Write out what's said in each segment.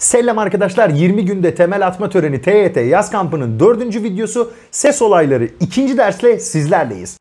Selam arkadaşlar 20 günde temel atma töreni TYT yaz kampının 4. videosu ses olayları 2. dersle sizlerleyiz.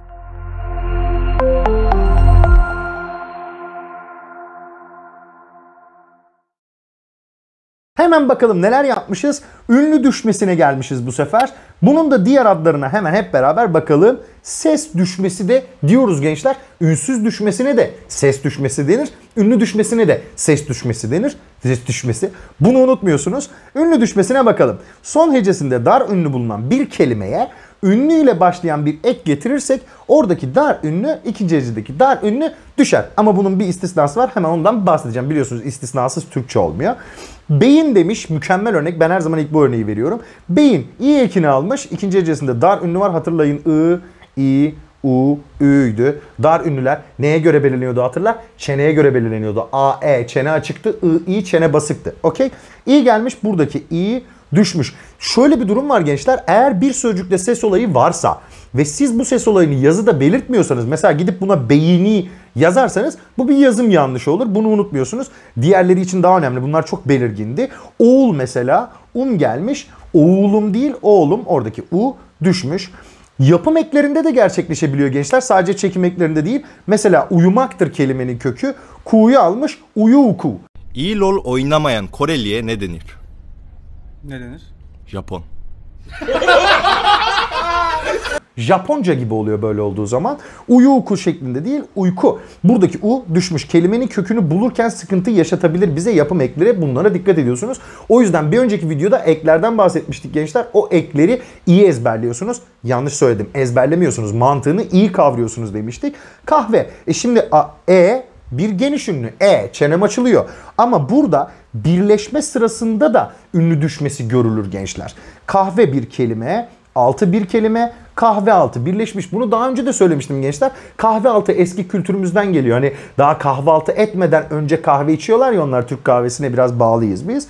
Hemen bakalım neler yapmışız. Ünlü düşmesine gelmişiz bu sefer. Bunun da diğer adlarına hemen hep beraber bakalım. Ses düşmesi de diyoruz gençler. Ünsüz düşmesine de ses düşmesi denir. Ünlü düşmesine de ses düşmesi denir. Ses düşmesi. Bunu unutmuyorsunuz. Ünlü düşmesine bakalım. Son hecesinde dar ünlü bulunan bir kelimeye ünlü ile başlayan bir ek getirirsek oradaki dar ünlü ikinci hecedeki dar ünlü düşer. Ama bunun bir istisnası var. Hemen ondan bahsedeceğim. Biliyorsunuz istisnasız Türkçe olmuyor. Beyin demiş mükemmel örnek. Ben her zaman ilk bu örneği veriyorum. Beyin i ekini almış. İkinci hecesinde dar ünlü var. Hatırlayın I, i, u, ü'ydü. Dar ünlüler neye göre belirleniyordu hatırlar? Çeneye göre belirleniyordu. A, e, çene açıktı. I, i, çene basıktı. Okey? İ gelmiş buradaki i düşmüş. Şöyle bir durum var gençler. Eğer bir sözcükte ses olayı varsa ve siz bu ses olayını yazıda belirtmiyorsanız mesela gidip buna beyni yazarsanız bu bir yazım yanlışı olur. Bunu unutmuyorsunuz. Diğerleri için daha önemli. Bunlar çok belirgindi. Oğul mesela um gelmiş. Oğlum değil oğlum oradaki u düşmüş. Yapım eklerinde de gerçekleşebiliyor gençler. Sadece çekim eklerinde değil. Mesela uyumaktır kelimenin kökü. Ku'yu almış uyuku. İyi lol oynamayan Koreliye ne denir? Ne denir? Japon. Japonca gibi oluyor böyle olduğu zaman. Uyuku şeklinde değil uyku. Buradaki u düşmüş. Kelimenin kökünü bulurken sıkıntı yaşatabilir bize yapım ekleri. Bunlara dikkat ediyorsunuz. O yüzden bir önceki videoda eklerden bahsetmiştik gençler. O ekleri iyi ezberliyorsunuz. Yanlış söyledim. Ezberlemiyorsunuz. Mantığını iyi kavruyorsunuz demiştik. Kahve. E şimdi a, e bir geniş ünlü. E çenem açılıyor. Ama burada birleşme sırasında da ünlü düşmesi görülür gençler. Kahve bir kelime, altı bir kelime, kahve altı birleşmiş. Bunu daha önce de söylemiştim gençler. Kahve altı eski kültürümüzden geliyor. Hani daha kahvaltı etmeden önce kahve içiyorlar ya onlar Türk kahvesine biraz bağlıyız biz.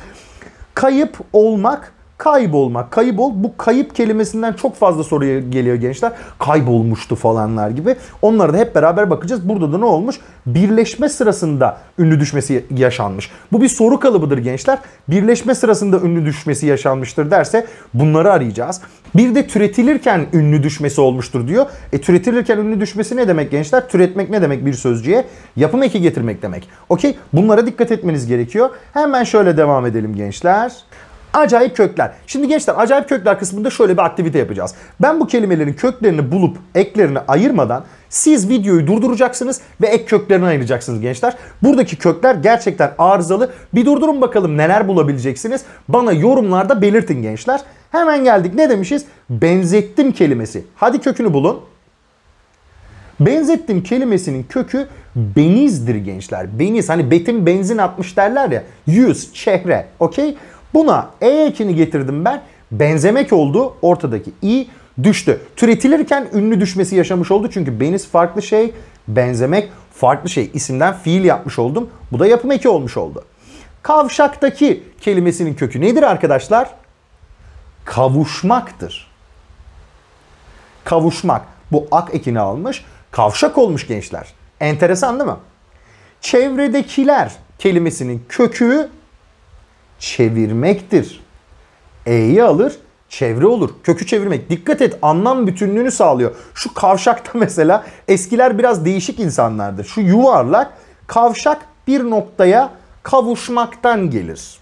Kayıp olmak kaybolmak, kaybol bu kayıp kelimesinden çok fazla soru geliyor gençler. Kaybolmuştu falanlar gibi. Onlara da hep beraber bakacağız. Burada da ne olmuş? Birleşme sırasında ünlü düşmesi yaşanmış. Bu bir soru kalıbıdır gençler. Birleşme sırasında ünlü düşmesi yaşanmıştır derse bunları arayacağız. Bir de türetilirken ünlü düşmesi olmuştur diyor. E türetilirken ünlü düşmesi ne demek gençler? Türetmek ne demek bir sözcüğe? Yapım eki getirmek demek. Okey? Bunlara dikkat etmeniz gerekiyor. Hemen şöyle devam edelim gençler. Acayip kökler. Şimdi gençler acayip kökler kısmında şöyle bir aktivite yapacağız. Ben bu kelimelerin köklerini bulup eklerini ayırmadan siz videoyu durduracaksınız ve ek köklerini ayıracaksınız gençler. Buradaki kökler gerçekten arızalı. Bir durdurun bakalım neler bulabileceksiniz. Bana yorumlarda belirtin gençler. Hemen geldik. Ne demişiz? Benzettim kelimesi. Hadi kökünü bulun. Benzettim kelimesinin kökü benizdir gençler. Beniz hani betim benzin atmış derler ya. Yüz, çehre. Okey? Buna e ekini getirdim ben. Benzemek oldu. Ortadaki i düştü. Türetilirken ünlü düşmesi yaşamış oldu. Çünkü beniz farklı şey, benzemek farklı şey. İsimden fiil yapmış oldum. Bu da yapım eki olmuş oldu. Kavşaktaki kelimesinin kökü nedir arkadaşlar? Kavuşmaktır. Kavuşmak. Bu ak ekini almış. Kavşak olmuş gençler. Enteresan değil mi? Çevredekiler kelimesinin kökü çevirmektir. E'yi alır, çevre olur. Kökü çevirmek. Dikkat et anlam bütünlüğünü sağlıyor. Şu kavşakta mesela eskiler biraz değişik insanlardır. Şu yuvarlak kavşak bir noktaya kavuşmaktan gelir.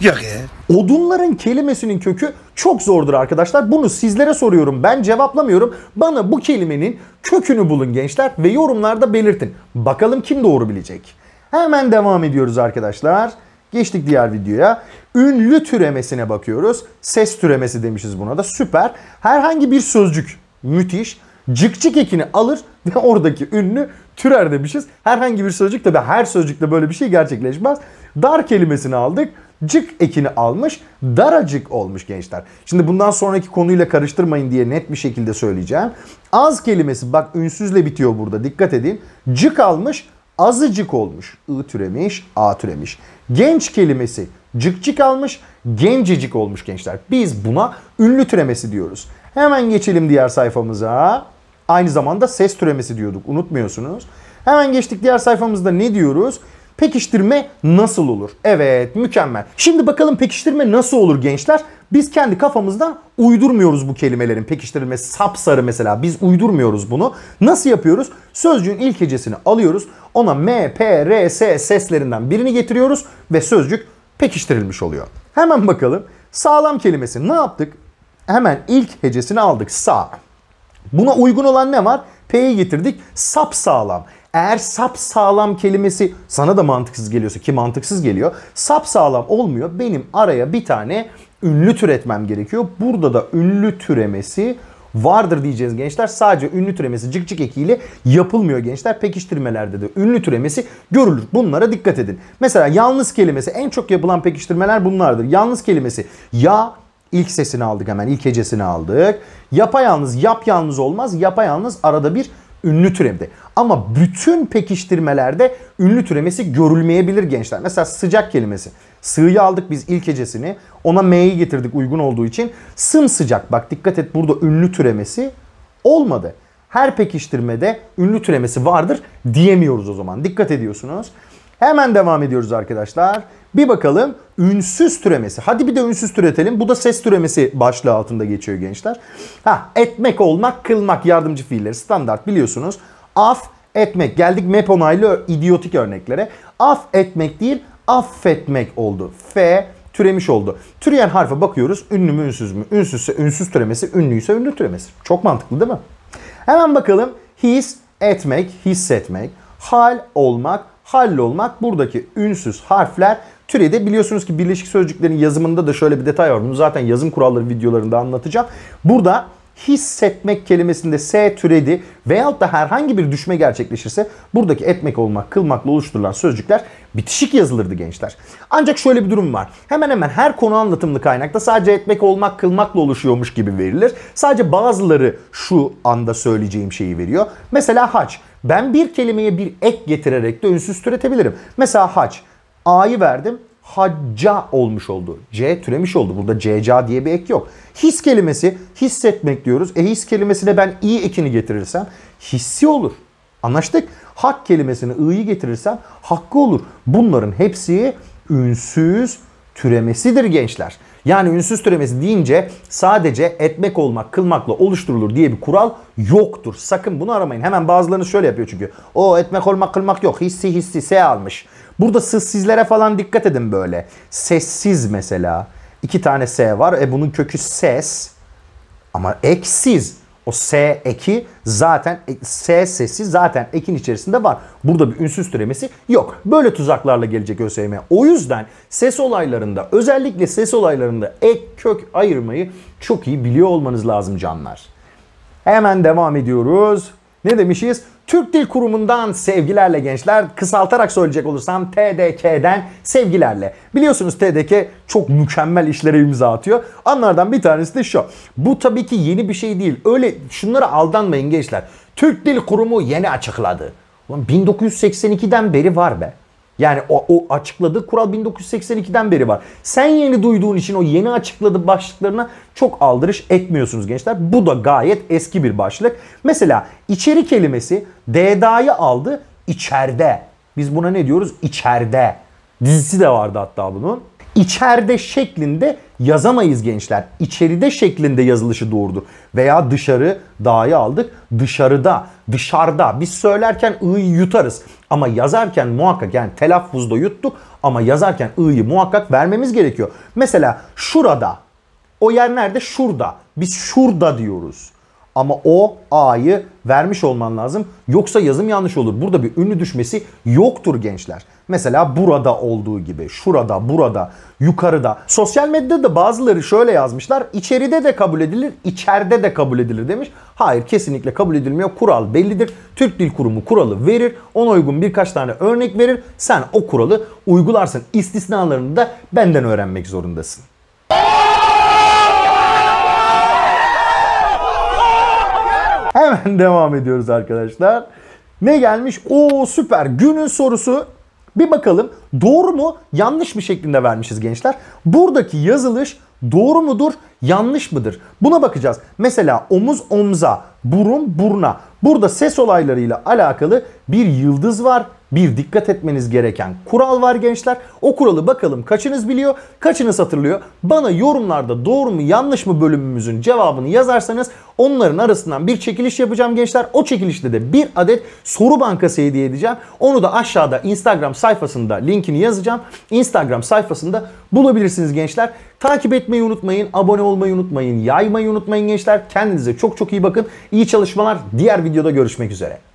Yok ya. Odunların kelimesinin kökü çok zordur arkadaşlar. Bunu sizlere soruyorum. Ben cevaplamıyorum. Bana bu kelimenin kökünü bulun gençler ve yorumlarda belirtin. Bakalım kim doğru bilecek. Hemen devam ediyoruz arkadaşlar. Geçtik diğer videoya. Ünlü türemesine bakıyoruz. Ses türemesi demişiz buna da. Süper. Herhangi bir sözcük müthiş. Cık ekini alır ve oradaki ünlü türer demişiz. Herhangi bir sözcük tabi her sözcükte böyle bir şey gerçekleşmez. Dar kelimesini aldık. Cık ekini almış. Daracık olmuş gençler. Şimdi bundan sonraki konuyla karıştırmayın diye net bir şekilde söyleyeceğim. Az kelimesi bak ünsüzle bitiyor burada dikkat edin. Cık almış azıcık olmuş. I türemiş, A türemiş. Genç kelimesi cık almış, gencecik olmuş gençler. Biz buna ünlü türemesi diyoruz. Hemen geçelim diğer sayfamıza. Aynı zamanda ses türemesi diyorduk unutmuyorsunuz. Hemen geçtik diğer sayfamızda ne diyoruz? Pekiştirme nasıl olur? Evet mükemmel. Şimdi bakalım pekiştirme nasıl olur gençler? Biz kendi kafamızdan uydurmuyoruz bu kelimelerin pekiştirilmesi. Sapsarı mesela biz uydurmuyoruz bunu. Nasıl yapıyoruz? Sözcüğün ilk hecesini alıyoruz. Ona M, P, R, S seslerinden birini getiriyoruz ve sözcük pekiştirilmiş oluyor. Hemen bakalım. Sağlam kelimesi ne yaptık? Hemen ilk hecesini aldık. Sağ. Buna uygun olan ne var? P'yi getirdik. Sap sağlam. Eğer sap sağlam kelimesi sana da mantıksız geliyorsa ki mantıksız geliyor. Sap sağlam olmuyor. Benim araya bir tane ünlü türetmem gerekiyor. Burada da ünlü türemesi vardır diyeceğiz gençler. Sadece ünlü türemesi cık cık ekiyle yapılmıyor gençler. Pekiştirmelerde de ünlü türemesi görülür. Bunlara dikkat edin. Mesela yalnız kelimesi en çok yapılan pekiştirmeler bunlardır. Yalnız kelimesi ya ilk sesini aldık hemen ilk hecesini aldık. Yapayalnız yap yalnız olmaz. Yapayalnız arada bir ünlü türemdi. Ama bütün pekiştirmelerde ünlü türemesi görülmeyebilir gençler. Mesela sıcak kelimesi. Sığ'yı aldık biz ilk hecesini. Ona M'yi getirdik uygun olduğu için. Sımsıcak. Bak dikkat et burada ünlü türemesi olmadı. Her pekiştirmede ünlü türemesi vardır diyemiyoruz o zaman. Dikkat ediyorsunuz. Hemen devam ediyoruz arkadaşlar. Bir bakalım ünsüz türemesi. Hadi bir de ünsüz türetelim. Bu da ses türemesi başlığı altında geçiyor gençler. Ha, etmek, olmak, kılmak yardımcı fiilleri standart biliyorsunuz. Af, etmek. Geldik MEP onaylı idiotik örneklere. Af etmek değil, affetmek oldu. F türemiş oldu. Türeyen harfe bakıyoruz. Ünlü mü, ünsüz mü? Ünsüzse ünsüz türemesi, ünlüyse ünlü türemesi. Çok mantıklı değil mi? Hemen bakalım. His etmek, hissetmek, hal olmak, hallolmak buradaki ünsüz harfler türedi. Biliyorsunuz ki birleşik sözcüklerin yazımında da şöyle bir detay var. Bunu zaten yazım kuralları videolarında anlatacağım. Burada hissetmek kelimesinde S türedi veyahut da herhangi bir düşme gerçekleşirse buradaki etmek olmak, kılmakla oluşturulan sözcükler bitişik yazılırdı gençler. Ancak şöyle bir durum var. Hemen hemen her konu anlatımlı kaynakta sadece etmek olmak, kılmakla oluşuyormuş gibi verilir. Sadece bazıları şu anda söyleyeceğim şeyi veriyor. Mesela haç. Ben bir kelimeye bir ek getirerek de ünsüz türetebilirim. Mesela haç. A'yı verdim hacca olmuş oldu. C türemiş oldu. Burada cca diye bir ek yok. His kelimesi hissetmek diyoruz. E his kelimesine ben i ekini getirirsem hissi olur. Anlaştık. Hak kelimesine i'yi getirirsem hakkı olur. Bunların hepsi ünsüz türemesidir gençler. Yani ünsüz türemesi deyince sadece etmek olmak, kılmakla oluşturulur diye bir kural yoktur. Sakın bunu aramayın. Hemen bazılarınız şöyle yapıyor çünkü. O etmek olmak, kılmak yok. Hissi hissi S almış. Burada sızsizlere falan dikkat edin böyle. Sessiz mesela. İki tane S var. E bunun kökü ses. Ama eksiz. O S eki zaten S sesi zaten ekin içerisinde var. Burada bir ünsüz türemesi yok. Böyle tuzaklarla gelecek ÖSYM. O yüzden ses olaylarında özellikle ses olaylarında ek kök ayırmayı çok iyi biliyor olmanız lazım canlar. Hemen devam ediyoruz. Ne demişiz? Türk Dil Kurumu'ndan sevgilerle gençler. Kısaltarak söyleyecek olursam TDK'den sevgilerle. Biliyorsunuz TDK çok mükemmel işlere imza atıyor. Onlardan bir tanesi de şu. Bu tabii ki yeni bir şey değil. Öyle şunlara aldanmayın gençler. Türk Dil Kurumu yeni açıkladı. Ulan 1982'den beri var be. Yani o, o açıkladığı kural 1982'den beri var. Sen yeni duyduğun için o yeni açıkladığı başlıklarına çok aldırış etmiyorsunuz gençler. Bu da gayet eski bir başlık. Mesela içeri kelimesi D'da'yı aldı içeride. Biz buna ne diyoruz? İçeride. Dizisi de vardı hatta bunun. İçeride şeklinde yazamayız gençler. İçeride şeklinde yazılışı doğrudur. Veya dışarı dağı aldık. Dışarıda, dışarıda. Biz söylerken ı'yı yutarız. Ama yazarken muhakkak yani telaffuzda yuttuk ama yazarken ı'yı muhakkak vermemiz gerekiyor. Mesela şurada. O yer nerede? Şurada. Biz şurada diyoruz. Ama o A'yı vermiş olman lazım. Yoksa yazım yanlış olur. Burada bir ünlü düşmesi yoktur gençler. Mesela burada olduğu gibi. Şurada, burada, yukarıda. Sosyal medyada da bazıları şöyle yazmışlar. İçeride de kabul edilir, içeride de kabul edilir demiş. Hayır kesinlikle kabul edilmiyor. Kural bellidir. Türk Dil Kurumu kuralı verir. Ona uygun birkaç tane örnek verir. Sen o kuralı uygularsın. İstisnalarını da benden öğrenmek zorundasın. Hemen devam ediyoruz arkadaşlar. Ne gelmiş? Oo süper. Günün sorusu. Bir bakalım doğru mu yanlış mı şeklinde vermişiz gençler. Buradaki yazılış doğru mudur yanlış mıdır? Buna bakacağız. Mesela omuz omza, burun buruna. Burada ses olaylarıyla alakalı bir yıldız var bir dikkat etmeniz gereken kural var gençler. O kuralı bakalım kaçınız biliyor, kaçınız hatırlıyor. Bana yorumlarda doğru mu yanlış mı bölümümüzün cevabını yazarsanız onların arasından bir çekiliş yapacağım gençler. O çekilişte de bir adet soru bankası hediye edeceğim. Onu da aşağıda Instagram sayfasında linkini yazacağım. Instagram sayfasında bulabilirsiniz gençler. Takip etmeyi unutmayın, abone olmayı unutmayın, yaymayı unutmayın gençler. Kendinize çok çok iyi bakın. İyi çalışmalar. Diğer videoda görüşmek üzere.